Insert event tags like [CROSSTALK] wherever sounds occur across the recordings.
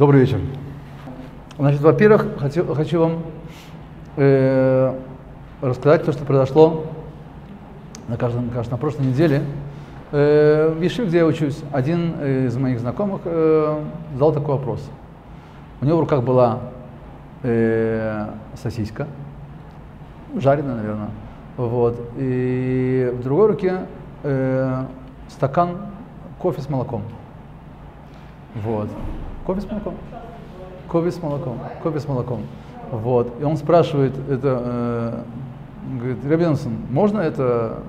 Добрый вечер. Значит, во-первых, хочу, хочу вам э, рассказать то, что произошло на, каждом, кажется, на прошлой неделе. Э, в Ешиве, где я учусь, один из моих знакомых э, задал такой вопрос. У него в руках была э, сосиска, жареная, наверное, вот, и в другой руке э, стакан кофе с молоком. Вот. Кофе с молоком? Кофе с молоком. Кофе с молоком. Вот. И он спрашивает, это, э, говорит, Ребенсон, можно это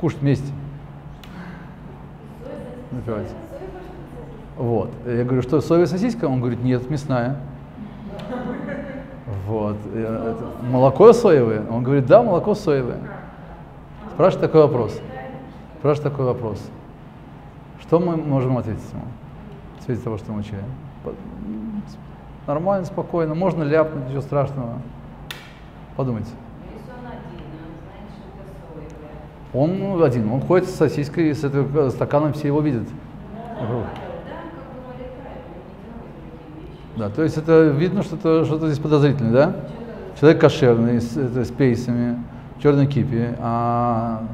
кушать вместе? Напивать. Вот. Я говорю, что соевая сосиска? Он говорит, нет, мясная. Вот. Я, это, молоко соевое? Он говорит, да, молоко соевое. Спрашивает такой вопрос. Спрашивает такой вопрос. Что мы можем ответить ему связи того, что мы учили? Нормально, спокойно, можно ляпнуть, ничего страшного. Подумайте. Он ну, один, он ходит с сосиской, с этим стаканом, все его видят. Да, то есть это видно, что это что-то здесь подозрительное, да? Человек кошерный, с, это, с пейсами, черной кипе, а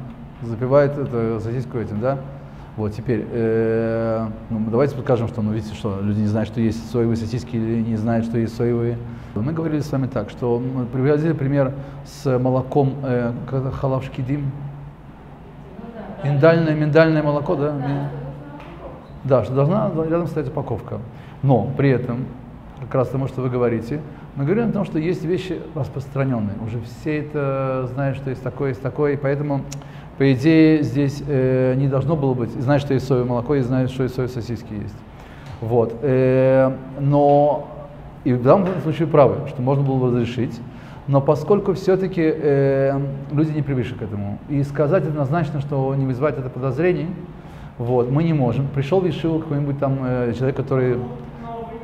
запивает это сосиску этим, да? Вот теперь, э, ну, давайте покажем, что, ну, видите, что люди не знают, что есть соевые сосиски или не знают, что есть соевые. Мы говорили с вами так, что мы приводили пример с молоком э, халавшкидим, миндальное, миндальное молоко, да? Да, что должна рядом стоять упаковка. Но при этом, как раз тому, что вы говорите, мы говорим о том, что есть вещи распространенные. Уже все это знают, что есть такое, есть такое, и поэтому по идее, здесь э, не должно было быть, знать, что есть соевое молоко, и знать, что есть соевые сосиски есть. Вот. Э, но и в данном случае правы, что можно было бы разрешить, но поскольку все-таки э, люди не привыкли к этому, и сказать однозначно, что не вызывает это подозрений, вот, мы не можем. Пришел в Ишиву какой-нибудь там э, человек, который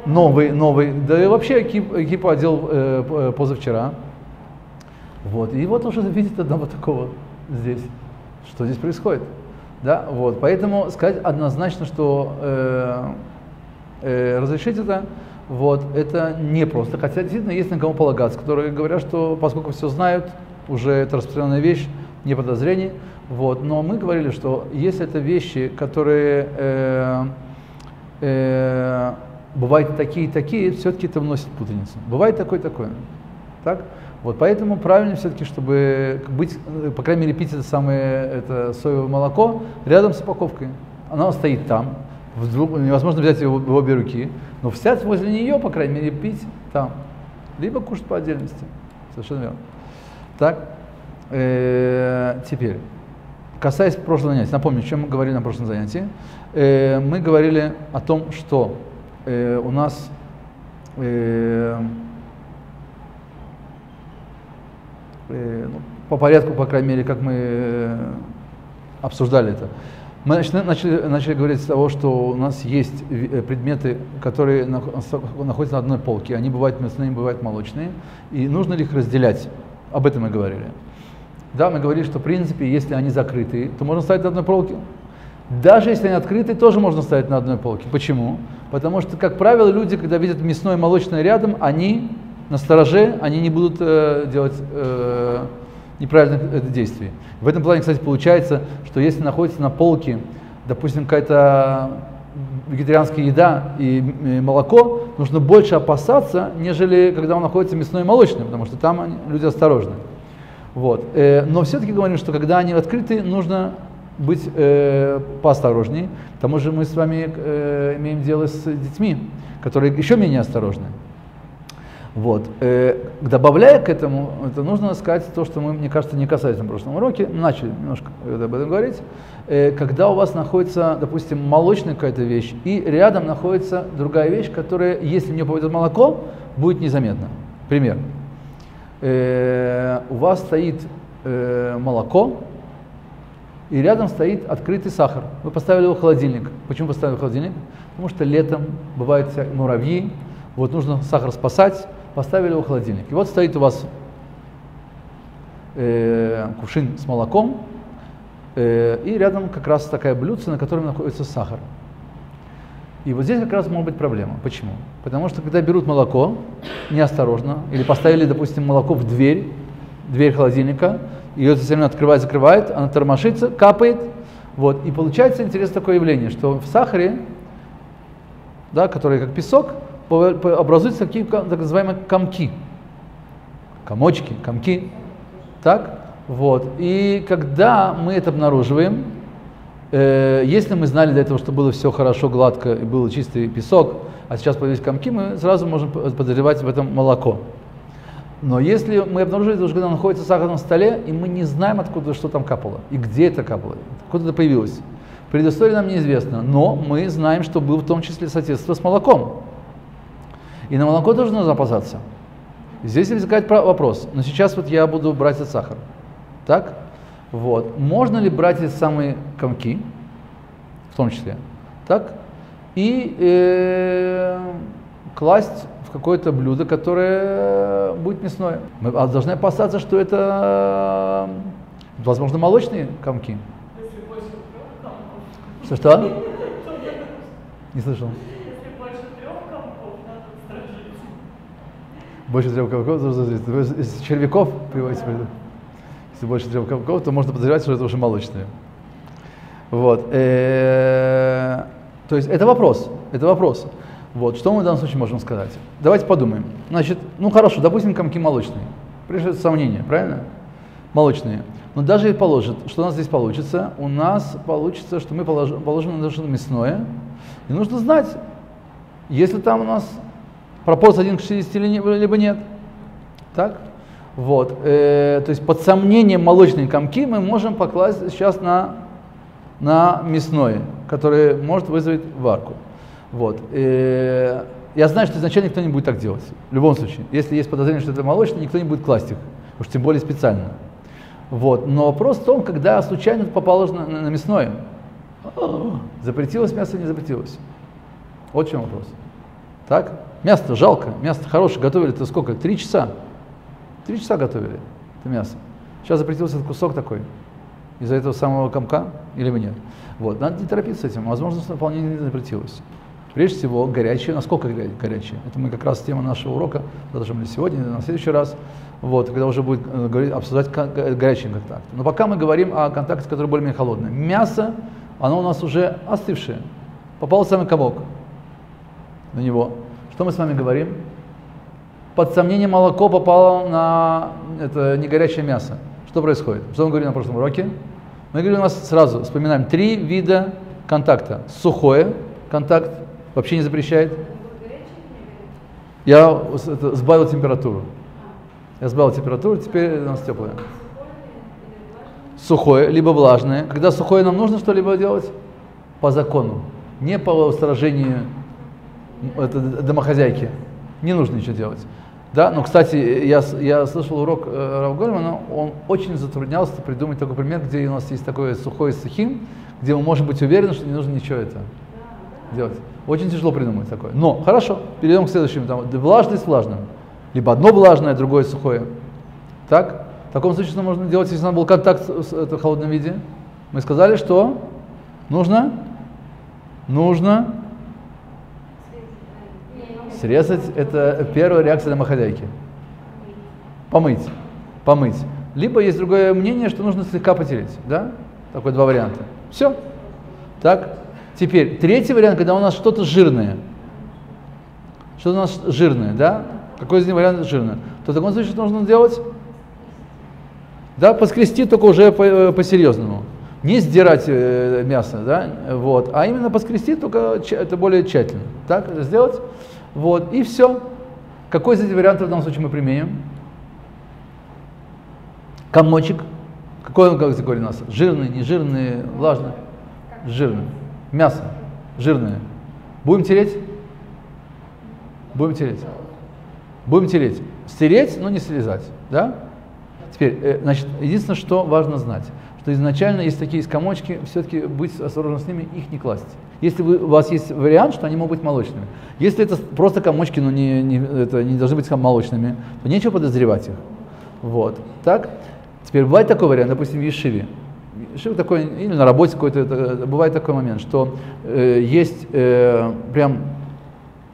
новый, новый, да и вообще экип, экипу одел э, позавчера. Вот, и вот уже видит одного такого здесь что здесь происходит. Да, вот, поэтому сказать однозначно, что э, э, разрешить это, вот, это не просто. Хотя действительно есть на кого полагаться, которые говорят, что поскольку все знают, уже это распространенная вещь, не подозрений. Вот, но мы говорили, что если это вещи, которые э, э, бывают такие и такие, все-таки это вносит путаницу. Бывает такое и такое. Так? Вот поэтому правильно все-таки, чтобы быть, по крайней мере, пить это самое это соевое молоко рядом с упаковкой. Оно стоит там, вдруг невозможно взять его в обе руки, но взять возле нее, по крайней мере, пить там. Либо кушать по отдельности. Совершенно верно. Так, э, теперь, касаясь прошлого занятия, напомню, о чем мы говорили на прошлом занятии. Э, мы говорили о том, что э, у нас э, Э, ну, по порядку, по крайней мере, как мы э, обсуждали это. Мы начали, начали говорить с того, что у нас есть э, предметы, которые находятся на одной полке. Они бывают мясные, бывают молочные. И нужно ли их разделять? Об этом мы говорили. Да, мы говорили, что в принципе, если они закрыты, то можно ставить на одной полке. Даже если они открыты, тоже можно ставить на одной полке. Почему? Потому что, как правило, люди, когда видят мясное и молочное рядом, они на стороже, они не будут э, делать э, неправильных действий. В этом плане, кстати, получается, что если находится на полке, допустим, какая-то вегетарианская еда и, молоко, нужно больше опасаться, нежели когда он находится мясной и молочный, потому что там люди осторожны. Вот. Э, но все-таки говорим, что когда они открыты, нужно быть э, поосторожнее. К тому же мы с вами э, имеем дело с детьми, которые еще менее осторожны. Вот. Э, добавляя к этому, это нужно сказать то, что мы, мне кажется, не касается на прошлом уроке, начали немножко об этом говорить. Э, когда у вас находится, допустим, молочная какая-то вещь, и рядом находится другая вещь, которая, если в нее попадет молоко, будет незаметно. Пример. Э, у вас стоит э, молоко, и рядом стоит открытый сахар. Вы поставили его в холодильник. Почему поставили в холодильник? Потому что летом бывают муравьи, вот нужно сахар спасать, поставили его в холодильник. И вот стоит у вас э, кувшин с молоком, э, и рядом как раз такая блюдце, на котором находится сахар. И вот здесь как раз может быть проблема. Почему? Потому что когда берут молоко неосторожно, или поставили, допустим, молоко в дверь, дверь холодильника, ее все время открывает, закрывает, она тормошится, капает, вот, и получается интересное такое явление, что в сахаре, да, который как песок, образуются такие так называемые комки, комочки, комки, так, вот, и когда мы это обнаруживаем, Э, если мы знали до этого, что было все хорошо, гладко и был чистый песок, а сейчас появились комки, мы сразу можем подозревать в этом молоко. Но если мы обнаружили уже, когда находится в сахарном столе, и мы не знаем, откуда что там капало, и где это капало, откуда это появилось. Предыстория нам неизвестна, но мы знаем, что был в том числе соответствие с молоком. И на молоко тоже нужно опасаться. Здесь возникает вопрос. Но сейчас вот я буду брать этот сахар. Так? Вот. Можно ли брать эти самые комки, в том числе, так, и э, класть в какое-то блюдо, которое будет мясное. Мы должны опасаться, что это, возможно, молочные комки. Что что? [LAUGHS] Не слышал. Больше трех комков, червяков виду если больше трех то можно подозревать, что это уже молочные. Вот. Э, то есть это вопрос, это вопрос. Вот, что мы в данном случае можем сказать? Давайте подумаем. Значит, ну хорошо, допустим, комки молочные. Прежде сомнения, правильно? Молочные. Но даже и положит, что у нас здесь получится? У нас получится, что мы положим, положим на мясное. И нужно знать, если там у нас пропорция 1 к 60 либо нет. Так? Вот, э, то есть под сомнением молочные комки мы можем покласть сейчас на, на мясное, которое может вызвать варку. Вот. Э, я знаю, что изначально никто не будет так делать. В любом случае. Если есть подозрение, что это молочное, никто не будет класть их. Уж тем более специально. Вот. Но вопрос в том, когда случайно попало на, на, мясное. Запретилось мясо, не запретилось. Вот в чем вопрос. Так? Мясо жалко, мясо хорошее, готовили-то сколько? Три часа. Три часа готовили это мясо. Сейчас запретился этот кусок такой. Из-за этого самого комка или нет? Вот. Надо не торопиться с этим. Возможно, вполне не запретилось. Прежде всего, горячее. Насколько горячее? Это мы как раз тема нашего урока должны были сегодня, на следующий раз. Вот, когда уже будет э, говорить, обсуждать горячий контакт. Но пока мы говорим о контакте, который более-менее холодный. Мясо, оно у нас уже остывшее. Попал самый комок на него. Что мы с вами говорим? под сомнение молоко попало на это не горячее мясо. Что происходит? Что мы говорили на прошлом уроке? Мы говорили у нас сразу, вспоминаем, три вида контакта. Сухое контакт вообще не запрещает. Я это, сбавил температуру. Я сбавил температуру, теперь у нас теплое. Сухое, либо влажное. Когда сухое нам нужно что-либо делать? По закону. Не по устражению это, домохозяйки. Не нужно ничего делать. Да, но, кстати, я, я слышал урок э, Рав Гольмана, он очень затруднялся придумать такой пример, где у нас есть такое сухое сухим, где мы можем быть уверены, что не нужно ничего это делать. Очень тяжело придумать такое. Но, хорошо, перейдем к следующему. Там, влажный с влажным. Либо одно влажное, другое сухое. Так? В таком случае что можно делать, если у нас был контакт с, это, в холодном виде? Мы сказали, что нужно, нужно Срезать – это первая реакция домохозяйки. Помыть. Помыть. Либо есть другое мнение, что нужно слегка потереть. Да? Такой два варианта. Все. Так. Теперь, третий вариант, когда у нас что-то жирное. Что у нас жирное, да? Какой из них вариант жирное? То в таком случае что нужно делать? Да, поскрести только уже по, по-серьезному. Не сдирать э, мясо, да, вот, а именно поскрести только это более тщательно. Так, это сделать. Вот, и все. Какой из этих вариантов в данном случае мы применим? Комочек. Какой он категории у нас? Жирный, нежирный, влажный? Жирный. Мясо. Жирное. Будем тереть? Будем тереть. Будем тереть. Стереть, но не срезать. Да? Теперь, э, значит, единственное, что важно знать, что изначально, если такие есть комочки, все-таки быть осторожным с ними, их не класть. Если вы, у вас есть вариант, что они могут быть молочными. Если это просто комочки, но не, не, это не должны быть молочными, то нечего подозревать их. Вот. Так? Теперь бывает такой вариант, допустим, в Ешиве. что такое, или на работе какой-то, бывает такой момент, что э, есть э, прям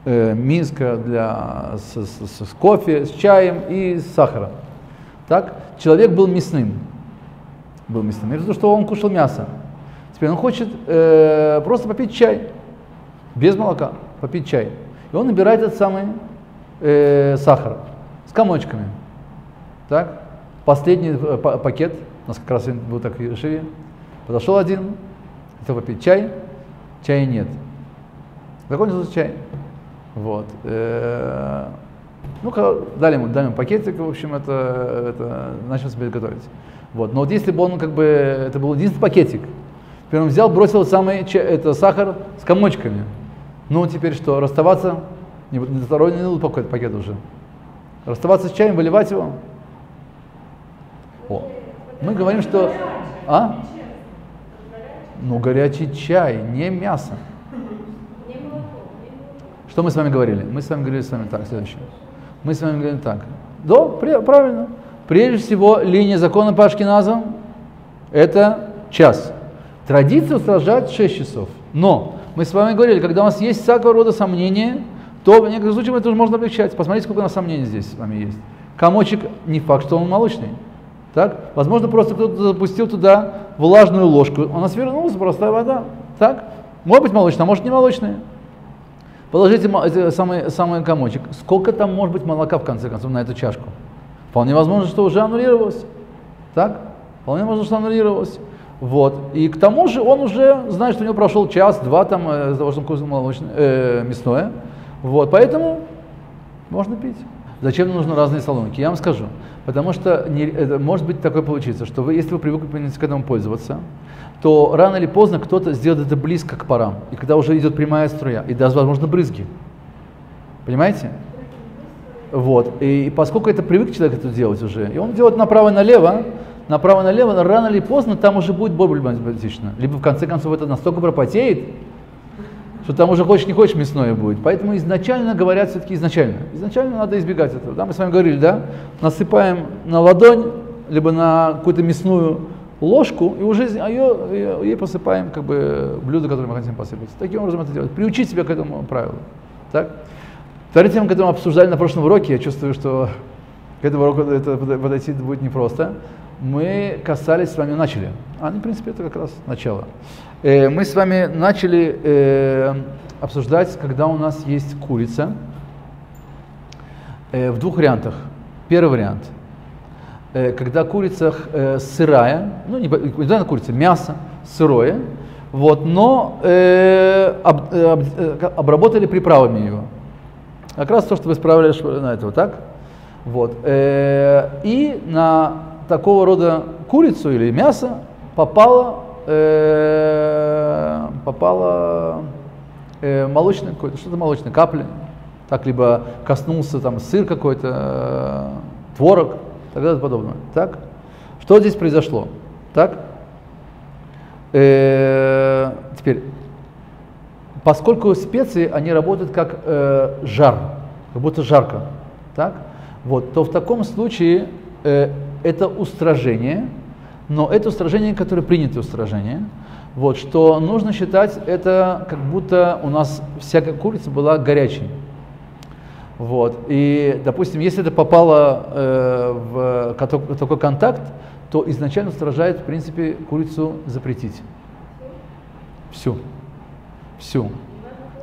э, миска для, с, с, с кофе, с чаем и с сахаром. Так? Человек был мясным. Был мясным. Из-за того, что он кушал мясо. Теперь он хочет э, просто попить чай. Без молока. Попить чай. И он набирает этот самый э, сахар с комочками. Так? Последний э, пакет, у нас как раз был так решили. Подошел один, хотел попить чай, чая нет. Закончился чай. Вот. Э, ну, дали ему, дали ему пакетик, в общем, это, это начал себе готовить. Вот. Но вот если бы он, как бы, это был единственный пакетик, теперь он взял, бросил самый это, сахар с комочками. Ну, теперь что, расставаться? Не, не, второй не надо пакет, пакет уже. Расставаться с чаем, выливать его? О. Мы говорим, что... А? Ну, горячий чай, не мясо. Что мы с вами говорили? Мы с вами говорили с вами так, следующее. Мы с вами говорили так. Да, правильно. Прежде всего, линия закона по Ашкиназам – это час. Традиция устражает 6 часов. Но мы с вами говорили, когда у нас есть всякого рода сомнения, то в некоторых случаях это уже можно облегчать. Посмотрите, сколько у нас сомнений здесь с вами есть. Комочек не факт, что он молочный. Так? Возможно, просто кто-то запустил туда влажную ложку, она свернулась, простая вода. Так? Может быть молочная, а может не молочная. Положите самый, самый комочек. Сколько там может быть молока, в конце концов, на эту чашку? Вполне возможно, что уже аннулировалось. Так? Вполне возможно, что аннулировалось. Вот. И к тому же он уже знает, что у него прошел час-два там, э, из-за того, что он молочное, э, мясное. Вот. Поэтому можно пить. Зачем нужны разные соломки? Я вам скажу. Потому что не, это, может быть такое получиться, что вы, если вы привыкли к этому пользоваться, то рано или поздно кто-то сделает это близко к парам. И когда уже идет прямая струя, и даже, возможно, брызги. Понимаете? Вот. И, и поскольку это привык человек это делать уже, и он делает направо и налево, направо и налево, рано или поздно там уже будет боль проблематична. Либо в конце концов это настолько пропотеет, что там уже хочешь не хочешь мясное будет. Поэтому изначально говорят все-таки изначально. Изначально надо избегать этого. Да, мы с вами говорили, да, насыпаем на ладонь, либо на какую-то мясную ложку, и уже ее, ее, ей посыпаем как бы блюдо, которое мы хотим посыпать. Таким образом это делать. Приучить себя к этому правилу. Так? Вторая тема, которую мы обсуждали на прошлом уроке, я чувствую, что к этому уроку это подойти будет непросто. Мы касались с вами, начали. А, ну, в принципе, это как раз начало. Э, мы с вами начали э, обсуждать, когда у нас есть курица, э, в двух вариантах. Первый вариант, э, когда курица э, сырая, ну не, не курица, мясо сырое, вот, но э, э, об, э, обработали приправами его. Как раз то, что вы справили на этого, так? Вот. Э, и на такого рода курицу или мясо попало э, попало э, молочное какое-то, что-то молочное, капли, так, либо коснулся там сыр какой-то, творог, так далее и подобное. Так? Что здесь произошло? Так? Теперь, поскольку специи, они работают как жар, как будто жарко, так? Вот, то в таком случае э, это устражение, но это устражение, которое принято устражение, вот, что нужно считать это, как будто у нас всякая курица была горячей. Вот. И, допустим, если это попало э, в такой контакт, то изначально устражает, в принципе, курицу запретить. Всю. Всю.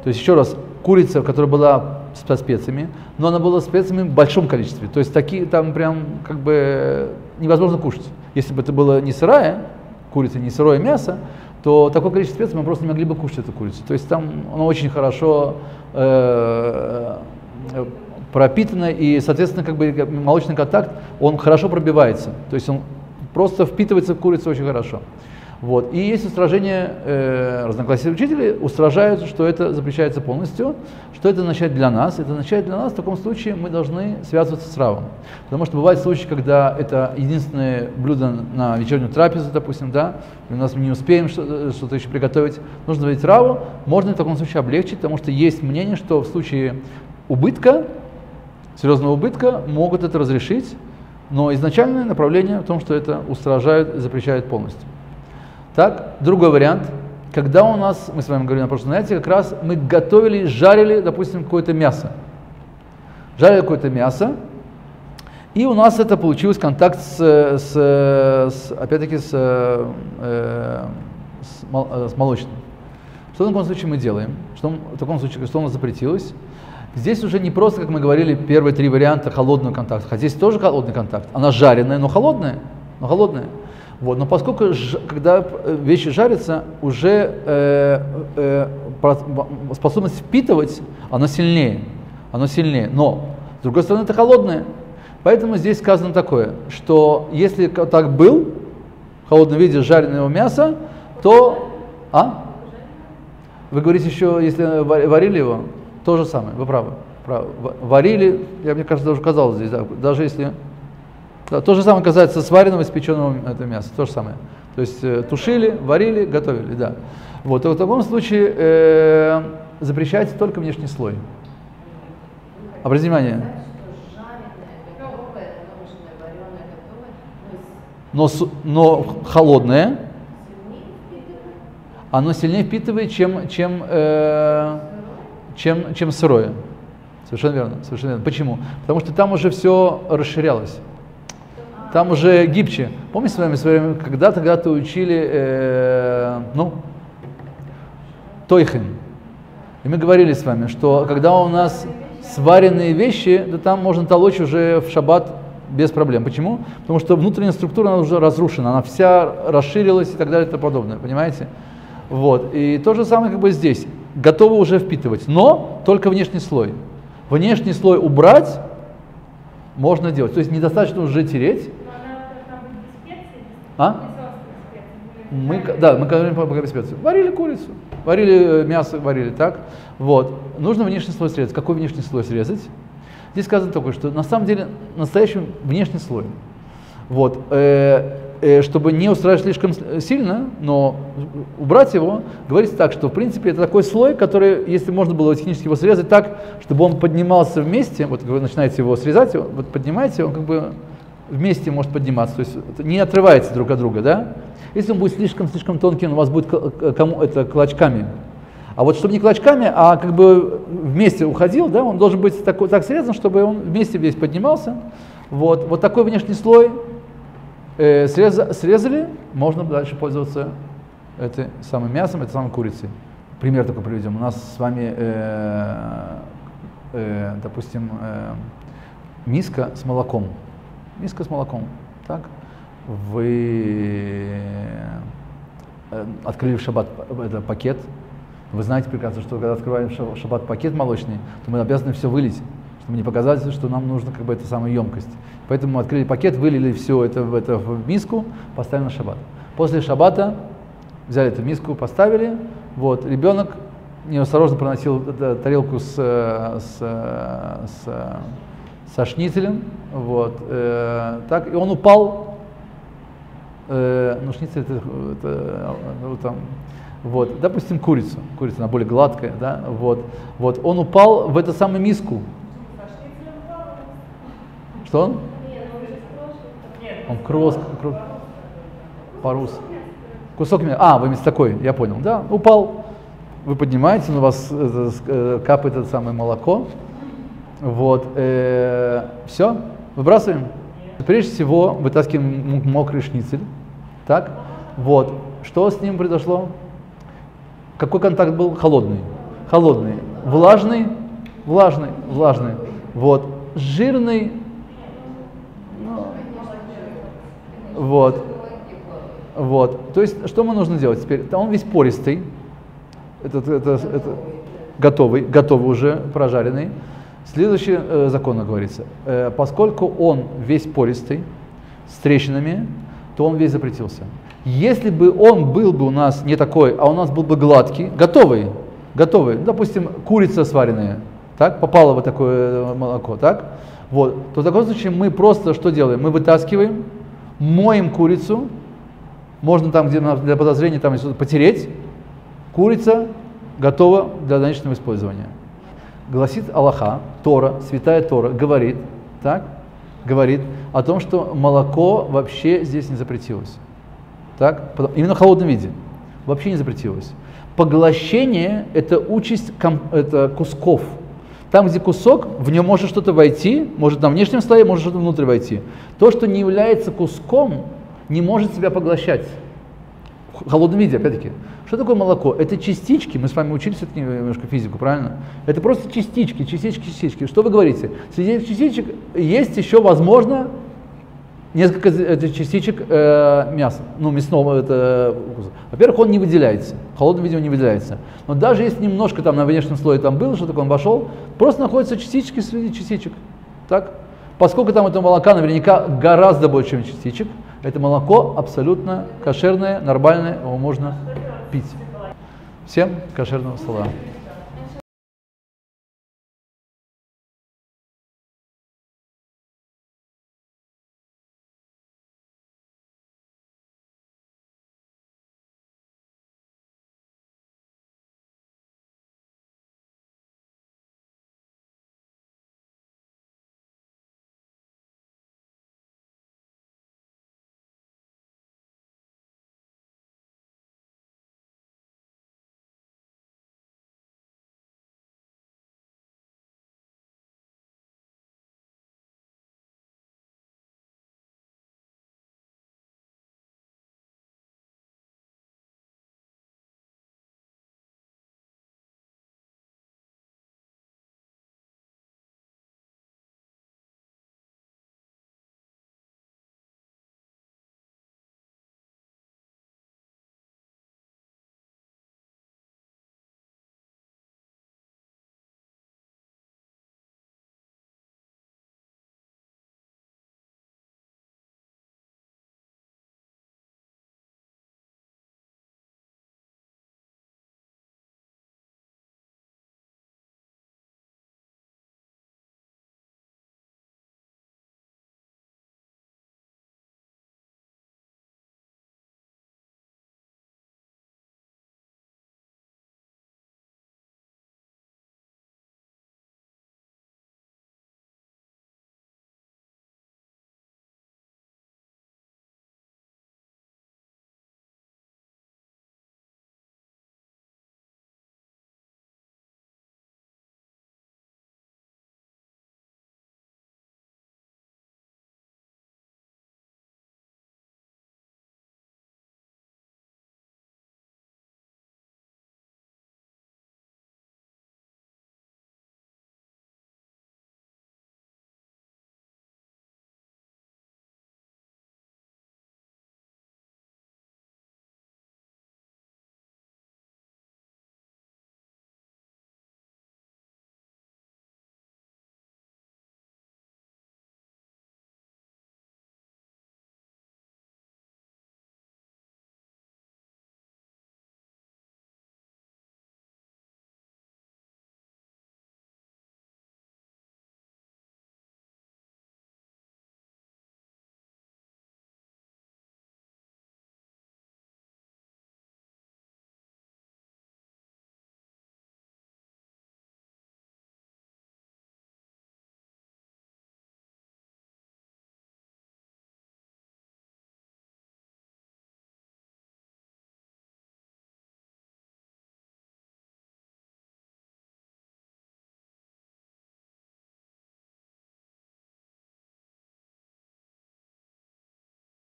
То есть, еще раз, курица, которая была со специями, но она была специями в большом количестве. То есть, такие там прям как бы невозможно кушать. Если бы это было не сырая курица, не сырое мясо, то такое количество специй мы просто не могли бы кушать эту курицу. То есть там она очень хорошо э, пропитана, и, соответственно, как бы молочный контакт, он хорошо пробивается. То есть он просто впитывается в курицу очень хорошо. Вот. И есть устражение, э, разноклассные учители устражают, что это запрещается полностью. Что это означает для нас? Это означает для нас, в таком случае мы должны связываться с равом. Потому что бывают случаи, когда это единственное блюдо на вечернюю трапезу, допустим, да, и у нас мы не успеем что- что-то еще приготовить, нужно говорить раву. Можно в таком случае облегчить, потому что есть мнение, что в случае убытка, серьезного убытка, могут это разрешить, но изначальное направление в том, что это устражают, запрещают полностью. Так, другой вариант. Когда у нас, мы с вами говорили на прошлом занятии, как раз мы готовили, жарили, допустим, какое-то мясо. Жарили какое-то мясо, и у нас это получилось контакт с, с, с опять-таки, с, э, с, мол, э, с молочным. Что в таком случае мы делаем? Что в таком случае, что у нас запретилось? Здесь уже не просто, как мы говорили, первые три варианта холодного контакта. Хотя здесь тоже холодный контакт. Она жареная, но холодная. Но холодная. Вот. Но поскольку, когда вещи жарятся, уже э, э, способность впитывать, она сильнее. Она сильнее. Но, с другой стороны, это холодное. Поэтому здесь сказано такое, что если так был, в холодном виде жареного мяса, то... А? Вы говорите еще, если варили его, то же самое, вы правы. правы. Варили, я мне кажется, даже казалось здесь, да, даже если... То же самое касается сваренного, испеченного это мяса, то же самое. То есть э, тушили, варили, готовили, да. Вот, и в таком случае э, запрещается только внешний слой. Обратите внимание. Но, но холодное, оно сильнее впитывает, чем, чем, э, чем, чем сырое. Совершенно верно, совершенно верно. Почему? Потому что там уже все расширялось. Там уже гибче. Помните с вами, с вами когда-то, когда-то учили, э, ну, Тойхен. И мы говорили с вами, что когда у нас сваренные вещи, то там можно толочь уже в шаббат без проблем. Почему? Потому что внутренняя структура она уже разрушена, она вся расширилась и так далее и тому подобное. Понимаете? Вот. И то же самое как бы здесь. Готовы уже впитывать, но только внешний слой. Внешний слой убрать можно делать. То есть недостаточно уже тереть. А? Мы, да, мы говорим про специи. Варили курицу, варили э, мясо, варили так. Вот. Нужно внешний слой срезать. Какой внешний слой срезать? Здесь сказано такое, что на самом деле настоящий внешний слой. Вот. Э, Э, чтобы не устраивать слишком сильно, но убрать его, говорится так, что в принципе это такой слой, который, если можно было технически его срезать так, чтобы он поднимался вместе, вот вы начинаете его срезать, вот поднимаете, он как бы вместе может подниматься, то есть не отрывается друг от друга, да? Если он будет слишком-слишком тонкий, он у вас будет кому это клочками. А вот чтобы не клочками, а как бы вместе уходил, да, он должен быть такой, так срезан, чтобы он вместе весь поднимался. Вот, вот такой внешний слой, э, срез, срезали, можно дальше пользоваться этим самым мясом, этой самой курицей. Пример такой приведем. У нас с вами, э, э, допустим, э, миска с молоком. Миска с молоком. Так? Вы э, открыли в шаббат это пакет. Вы знаете прекрасно, что когда открываем в шаббат пакет молочный, то мы обязаны все вылить чтобы не показать, что нам нужно как бы эта самая емкость. Поэтому мы открыли пакет, вылили все это это в миску, поставили на шаббат. После шаббата взяли эту миску, поставили, вот, ребенок неосторожно проносил тарелку с, с, с, со шницелем, вот, э, так, и он упал, э, ну шницель это, это ну, там, вот, допустим, курицу, курица, она более гладкая, да, вот, вот, он упал в эту самую миску, что он? Он кросс, кросс по-русски. Кусок мяса. А, вы вместе такой, я понял. Да, упал. Вы поднимаете, у вас это, э, капает это самое молоко. Вот. Э, все, выбрасываем. Прежде всего вытаскиваем мокрый шницель. Так. Вот. Что с ним произошло? Какой контакт был? Холодный. Холодный. Влажный. Влажный. Влажный. Вот. Жирный Вот. Вот. То есть, что мы нужно делать теперь? Он весь пористый, это, это, это готовый, готовый уже, прожаренный. Следующий э, закон говорится. Э, поскольку он весь пористый, с трещинами, то он весь запретился. Если бы он был бы у нас не такой, а у нас был бы гладкий, готовый, готовый, допустим, курица сваренная, так, попала в такое молоко, так, вот, то в таком случае мы просто что делаем? Мы вытаскиваем, моем курицу, можно там, где для подозрения там потереть, курица готова для дальнейшего использования. Гласит Аллаха, Тора, святая Тора, говорит, так, говорит о том, что молоко вообще здесь не запретилось. Так? Именно в холодном виде. Вообще не запретилось. Поглощение – это участь это кусков. Там, где кусок, в нем может что-то войти, может на внешнем слое, может что-то внутрь войти. То, что не является куском, не может себя поглощать. В холодном виде, опять-таки. Что такое молоко? Это частички, мы с вами учили все-таки немножко физику, правильно? Это просто частички, частички, частички. Что вы говорите? Среди этих частичек есть еще, возможно, несколько частичек э, мяса, ну, мясного это Во-первых, он не выделяется, в холодном виде он не выделяется. Но даже если немножко там на внешнем слое там было, что такое он вошел, просто находятся частички среди частичек. Так? Поскольку там этого молока наверняка гораздо больше, чем частичек, это молоко абсолютно кошерное, нормальное, его можно пить. Всем кошерного стола.